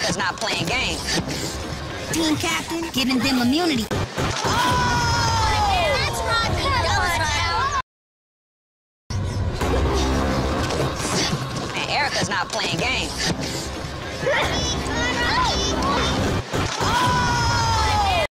America's not playing games. Team captain giving them immunity. Oh! That's not not playing games.